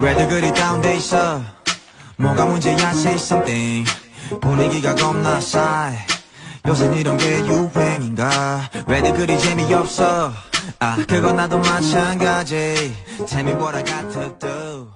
왜들 그리 다운돼 있어? 뭐가 문제야 say something. 분위기가 겁나 싸해. 요새 이런 게 유행인가? 왜들 그리 재미없어? 아 그건 나도 마찬가지. Tell me what I got to do